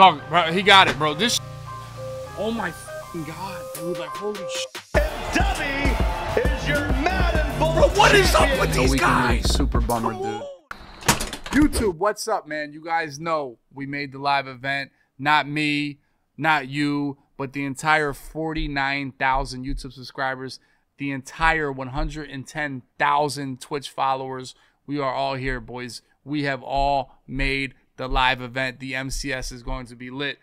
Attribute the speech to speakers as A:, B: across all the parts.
A: Dog, bro, he got it, bro. This. Oh my god, dude! Like holy shit.
B: Dummy is your Madden Bowl
A: Bro, what is up with
B: champion.
A: these guys?
C: Super bummer, dude.
A: YouTube, what's up, man? You guys know we made the live event. Not me, not you, but the entire 49,000 YouTube subscribers, the entire 110,000 Twitch followers. We are all here, boys. We have all made the live event. The MCS is going to be lit.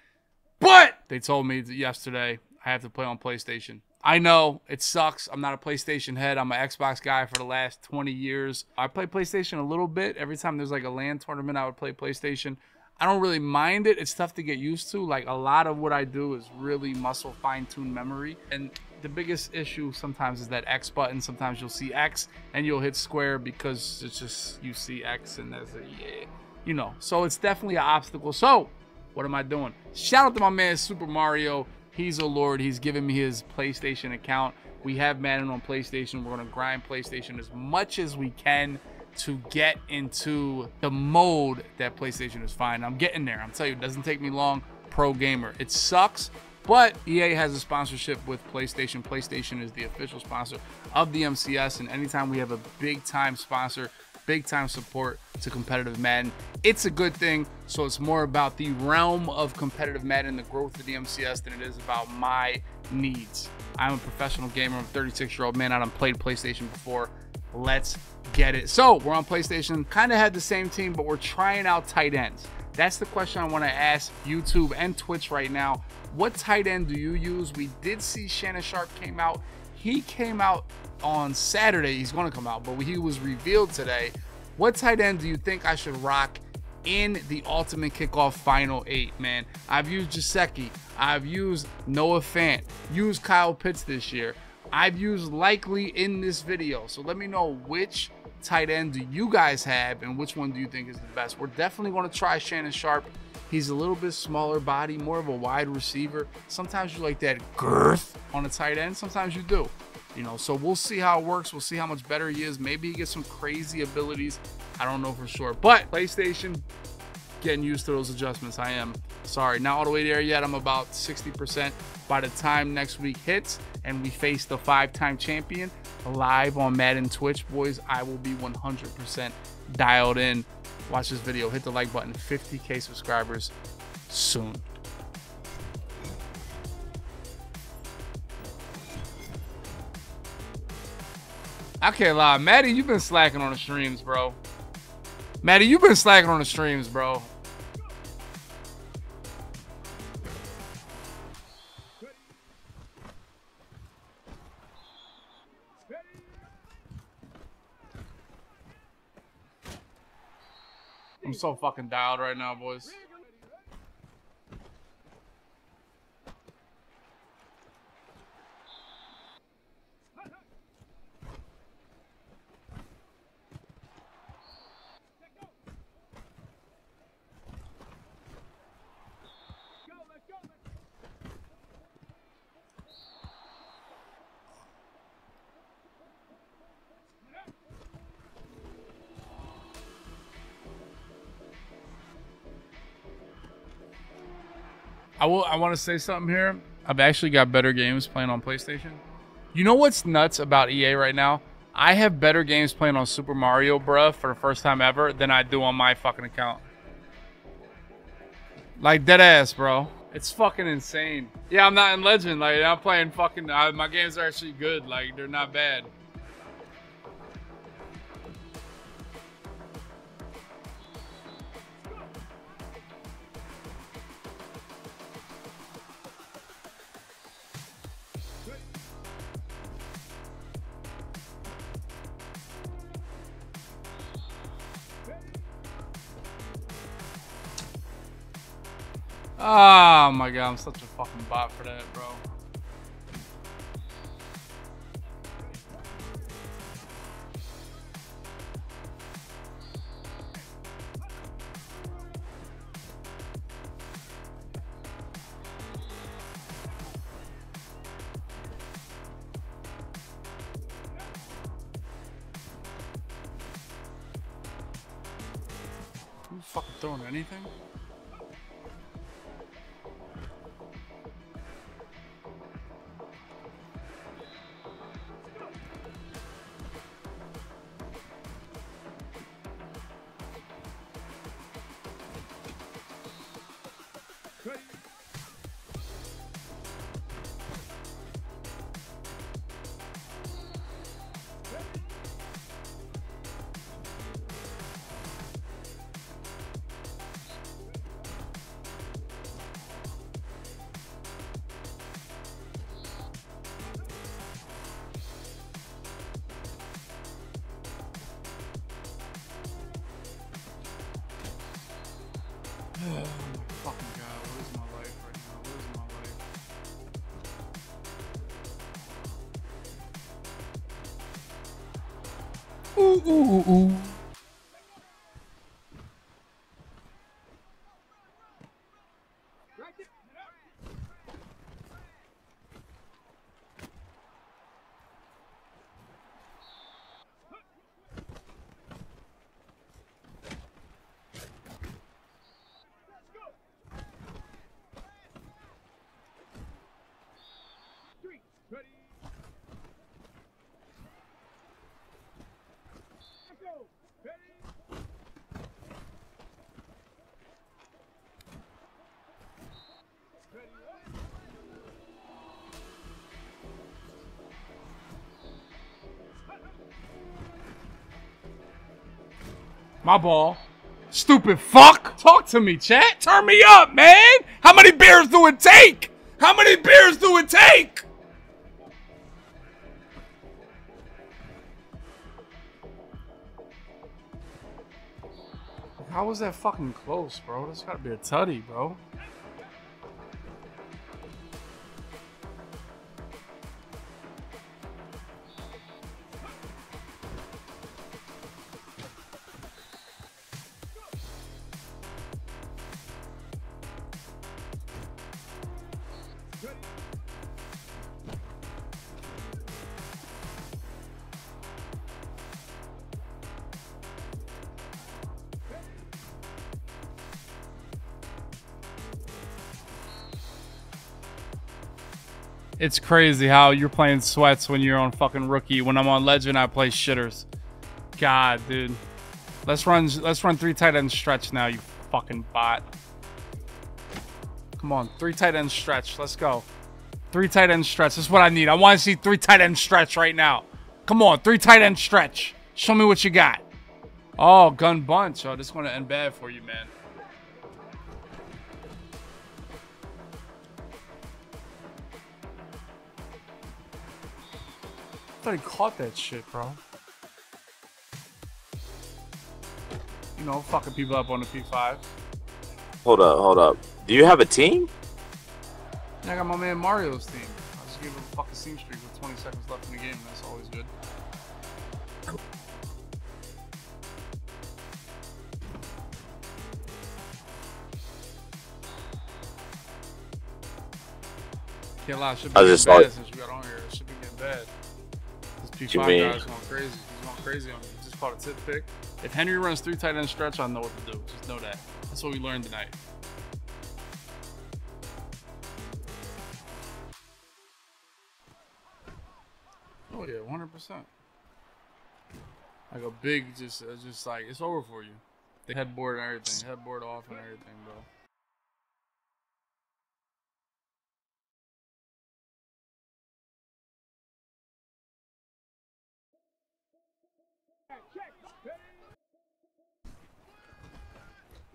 A: But they told me yesterday I have to play on PlayStation. I know it sucks. I'm not a PlayStation head. I'm an Xbox guy for the last 20 years. I play PlayStation a little bit. Every time there's like a LAN tournament, I would play PlayStation. I don't really mind it. It's tough to get used to. Like a lot of what I do is really muscle fine tuned memory. And the biggest issue sometimes is that X button. Sometimes you'll see X and you'll hit square because it's just you see X and there's a yeah, you know. So it's definitely an obstacle. So what am I doing? Shout out to my man Super Mario. He's a lord. He's giving me his PlayStation account. We have Madden on PlayStation. We're gonna grind PlayStation as much as we can to get into the mode that PlayStation is fine. I'm getting there. I'm telling you, it doesn't take me long. Pro gamer. It sucks, but EA has a sponsorship with PlayStation. PlayStation is the official sponsor of the MCS, and anytime we have a big time sponsor, big time support to competitive Madden. It's a good thing. So it's more about the realm of competitive Madden, and the growth of the MCS, than it is about my needs. I'm a professional gamer. I'm a 36 year old man. I done played PlayStation before. Let's get it. So we're on PlayStation. Kind of had the same team, but we're trying out tight ends. That's the question I want to ask YouTube and Twitch right now. What tight end do you use? We did see Shannon Sharpe came out. He came out on Saturday. He's going to come out, but he was revealed today. What tight end do you think I should rock in the Ultimate Kickoff Final 8, man? I've used Jaceki. I've used Noah Fant. Used Kyle Pitts this year. I've used Likely in this video. So let me know which tight end do you guys have and which one do you think is the best. We're definitely going to try Shannon Sharpe. He's a little bit smaller body, more of a wide receiver. Sometimes you like that girth on a tight end. Sometimes you do. You know, so we'll see how it works. We'll see how much better he is. Maybe he gets some crazy abilities. I don't know for sure. But PlayStation, getting used to those adjustments. I am. Sorry, not all the way there yet. I'm about 60%. By the time next week hits and we face the five-time champion live on Madden Twitch, boys, I will be 100% dialed in. Watch this video. Hit the like button. 50k subscribers soon. I can't lie. Maddie, you've been slacking on the streams, bro. Maddie, you've been slacking on the streams, bro. I'm so fucking dialed right now, boys. I will. I want to say something here. I've actually got better games playing on PlayStation. You know what's nuts about EA right now? I have better games playing on Super Mario, bruh, for the first time ever than I do on my fucking account. Like dead ass, bro. It's fucking insane. Yeah, I'm not in Legend. Like I'm playing fucking. Uh, my games are actually good. Like they're not bad. Oh my god, I'm such a fucking bot for that, bro. You fucking throwing anything? fucking god, what is my life right now? What is my life? Ooh, ooh, ooh, ooh. My ball. Stupid fuck. Talk to me, chat. Turn me up, man. How many beers do it take? How many beers do it take? How was that fucking close, bro? That's gotta be a tutty, bro. It's crazy how you're playing sweats when you're on fucking rookie. When I'm on legend, I play shitters. God, dude. Let's run. Let's run three tight end stretch now. You fucking bot. Come on, three tight end stretch. Let's go. Three tight end stretch. Is what I need. I want to see three tight end stretch right now. Come on, three tight end stretch. Show me what you got. Oh, gun bunch. Oh, this is gonna end bad for you, man. He caught that shit, bro. You know, fucking people up on the P5.
C: Hold up, hold up. Do you have a team?
A: I got my man Mario's team. I just gave him a fucking seam streak with 20 seconds left in the game. That's always good. Can't lie, should be
C: I
A: getting
C: just
A: bad
C: thought-
A: since we got on here. It should be getting bad. This
C: You
A: P5 guy's going crazy. He's going crazy on me. He just caught a tip pick. If Henry runs three tight end stretch, I know what to do. Just know that. That's what we learned tonight. Oh yeah, 100. percent Like a big, just, uh, just like it's over for you. The headboard and everything, headboard off and everything, bro.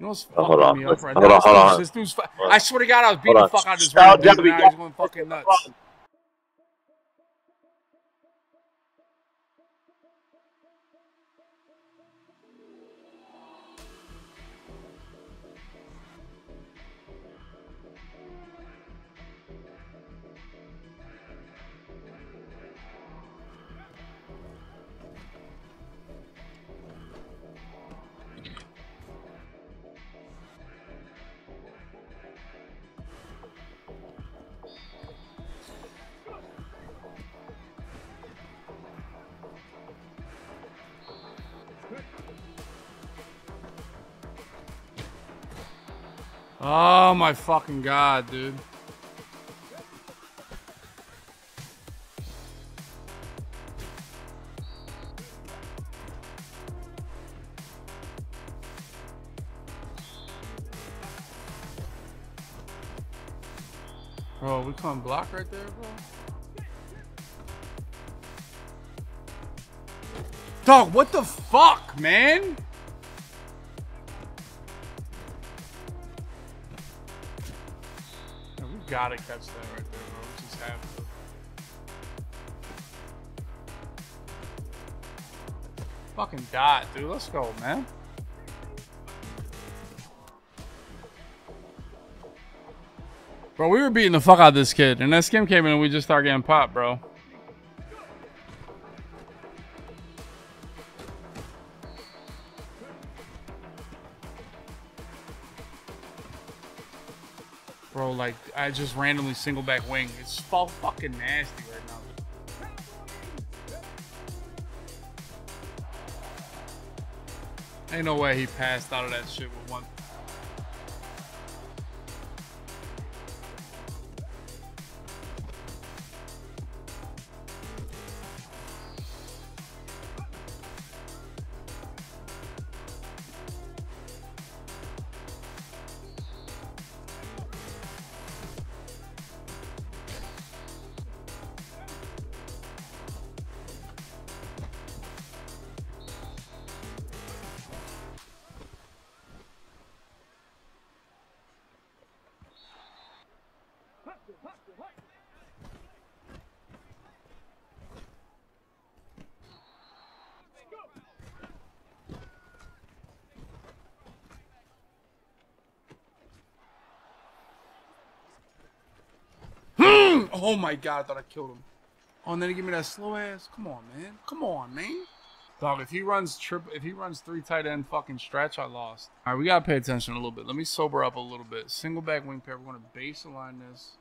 A: You know what's fucking
C: hold on.
A: me up right
C: Hold
A: now?
C: on, hold
A: This
C: on.
A: dude's- This dude's, I swear to God, I was beating the fuck out of this
C: Stop,
A: random dude,
C: Debbie,
A: and now he's going fucking nuts. Oh my fucking god, dude. Bro, we come block right there, bro. Dog, what the fuck, man? gotta catch that right there. I just have to. Fucking dot, dude. Let's go, man. Bro, we were beating the fuck out of this kid, and that skim came in and we just started getting popped, bro. Like, I just randomly single back wing. It's so fucking nasty right now. Ain't no way he passed out of that shit with one. Oh my god, I thought I killed him. Oh, and then he gave me that slow ass. Come on, man. Come on, man. Dog, if he runs trip, if he runs three tight end fucking stretch, I lost. All right, we gotta pay attention a little bit. Let me sober up a little bit. Single back wing pair. We're gonna base align this.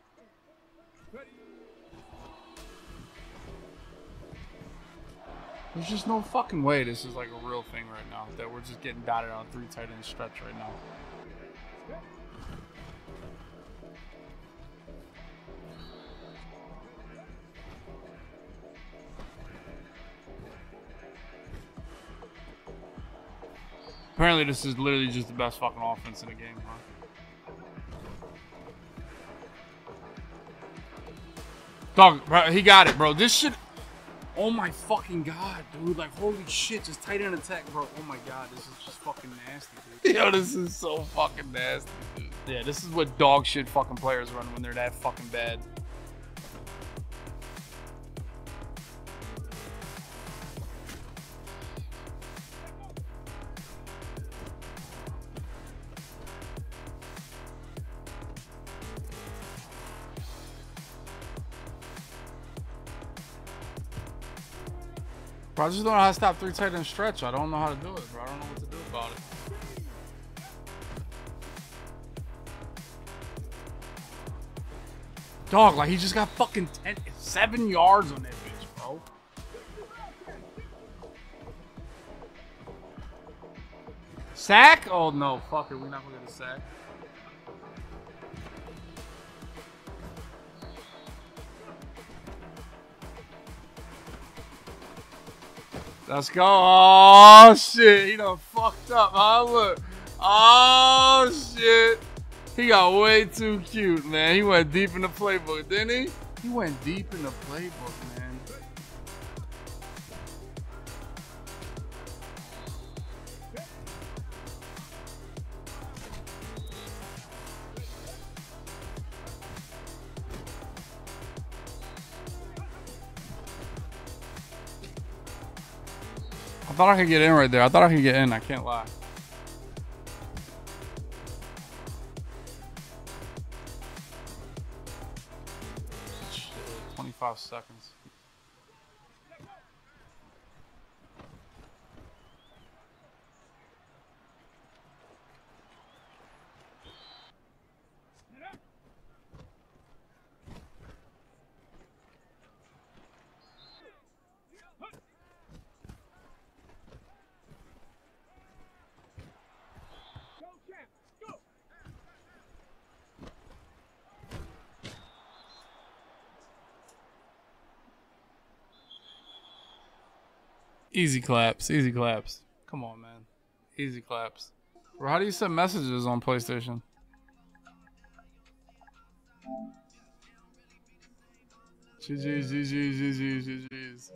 A: There's just no fucking way this is like a real thing right now. That we're just getting dotted on three tight end stretch right now. Apparently, this is literally just the best fucking offense in the game, huh? Dog, bro, he got it, bro. This shit. Oh my fucking god, dude! Like, holy shit, just tight end attack, bro. Oh my god, this is just fucking nasty, dude. Yo, this is so fucking nasty, dude. Yeah, this is what dog shit fucking players run when they're that fucking bad. Bro, I just don't know how to stop three tight end stretch. I don't know how to do it, bro. I don't know what to do about it. Dog, like he just got fucking 10, seven yards on that bitch, bro. Sack? Oh no, fuck it. We're not gonna get a sack. Let's go. Oh shit, he done fucked up, huh? Look. Oh shit. He got way too cute, man. He went deep in the playbook, didn't he? He went deep in the playbook, man. Thought I could get in right there. I thought I could get in. I can't lie. Shit, 25 seconds. Easy claps, easy claps. Come on, man. Easy claps. Bro, how do you send messages on PlayStation? GG's, GG's, GG's, GG's.